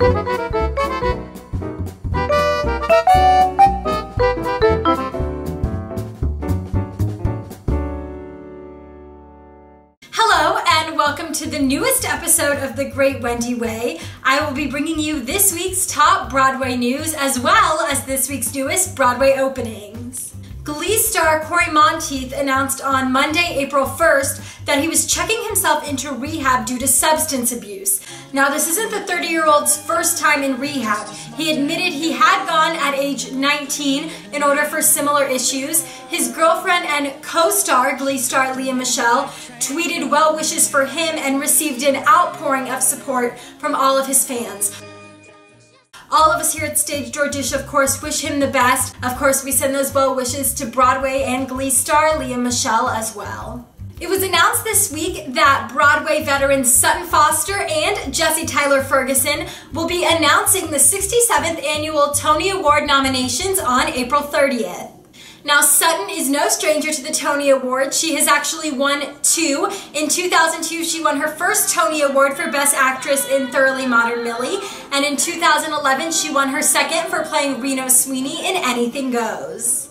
Hello, and welcome to the newest episode of The Great Wendi Way. I will be bringing you this week's top Broadway news as well as this week's newest Broadway openings. Glee star Cory Monteith announced on Monday, April 1st, that he was checking himself into rehab due to substance abuse. Now, this isn't the 30 year old's first time in rehab. He admitted he had gone at age 19 in order for similar issues. His girlfriend and co star, Glee star Lea Michele, tweeted well wishes for him and received an outpouring of support from all of his fans. All of us here at Stage Door Dish, of course, wish him the best. Of course, we send those well wishes to Broadway and Glee star Lea Michele as well. It was announced this week that Broadway veterans Sutton Foster and Jesse Tyler Ferguson will be announcing the 67th annual Tony Award nominations on April 30th. Now, Sutton is no stranger to the Tony Award. She has actually won two. In 2002, she won her first Tony Award for Best Actress in Thoroughly Modern Millie, and in 2011, she won her second for playing Reno Sweeney in Anything Goes.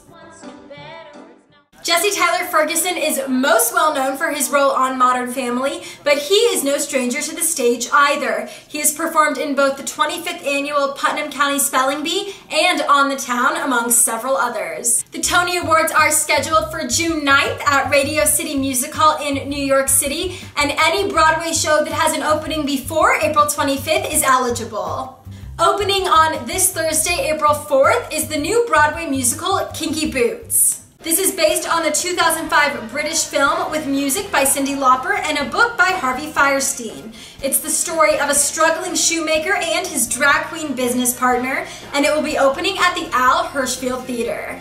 Jesse Tyler Ferguson is most well known for his role on Modern Family, but he is no stranger to the stage either. He has performed in both the 25th annual Putnam County Spelling Bee and On the Town, among several others. The Tony Awards are scheduled for June 9th at Radio City Music Hall in New York City, and any Broadway show that has an opening before April 25th is eligible. Opening on this Thursday, April 4th, is the new Broadway musical Kinky Boots. This is based on the 2005 British film with music by Cyndi Lauper and a book by Harvey Fierstein. It's the story of a struggling shoemaker and his drag queen business partner, and it will be opening at the Al Hirschfeld Theater.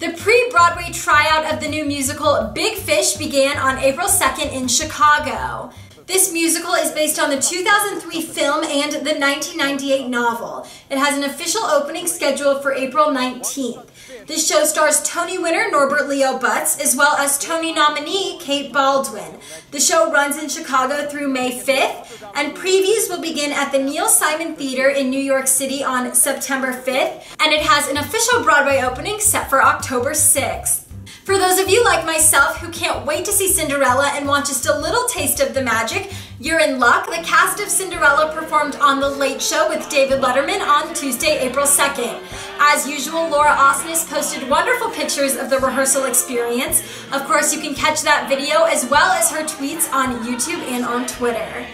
The pre-Broadway tryout of the new musical Big Fish began on April 2nd in Chicago. This musical is based on the 2003 film and the 1998 novel. It has an official opening scheduled for April 19th. This show stars Tony winner Norbert Leo Butz as well as Tony nominee Kate Baldwin. The show runs in Chicago through May 5th, and previews will begin at the Neil Simon Theater in New York City on September 5th, and it has an official Broadway opening set for October 6th. For those of you like myself who can't wait to see Cinderella and want just a little taste of the magic, you're in luck. The cast of Cinderella performed on The Late Show with David Letterman on Tuesday, April 2nd. As usual, Laura Osnes posted wonderful pictures of the rehearsal experience. Of course, you can catch that video as well as her tweets on YouTube and on Twitter.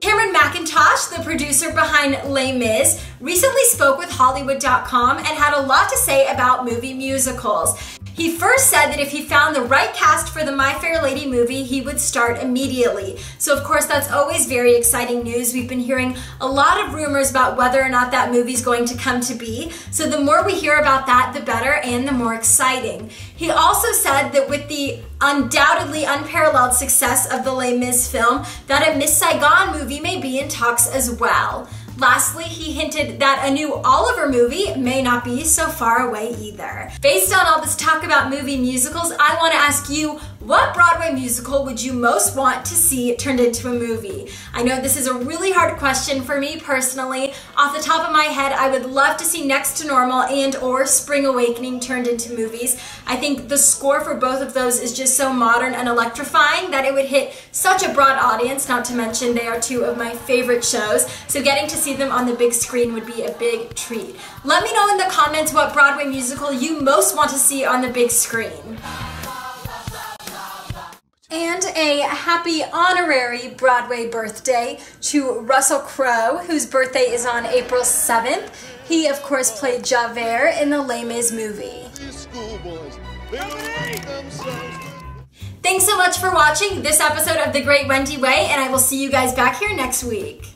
Cameron Mackintosh, the producer behind Les Mis, recently spoke with Hollywood.com and had a lot to say about movie musicals. He first said that if he found the right cast for the My Fair Lady movie, he would start immediately. So, of course, that's always very exciting news. We've been hearing a lot of rumors about whether or not that movie's going to come to be. So, the more we hear about that, the better and the more exciting. He also said that with the undoubtedly unparalleled success of the Les Mis film, that a Miss Saigon movie may be in talks as well. Lastly, he hinted that a new Oliver movie may not be so far away either. Based on all this talk about movie musicals, I want to ask you, what Broadway musical would you most want to see turned into a movie? I know this is a really hard question for me personally. Off the top of my head, I would love to see Next to Normal and or Spring Awakening turned into movies. I think the score for both of those is just so modern and electrifying that it would hit such a broad audience, not to mention they are two of my favorite shows. So getting to see them on the big screen would be a big treat. Let me know in the comments what Broadway musical you most want to see on the big screen. And a happy honorary Broadway birthday to Russell Crowe, whose birthday is on April 7th. He, of course, played Javert in the Les Mis movie. Thanks so much for watching this episode of The Great Wendi Way, and I will see you guys back here next week.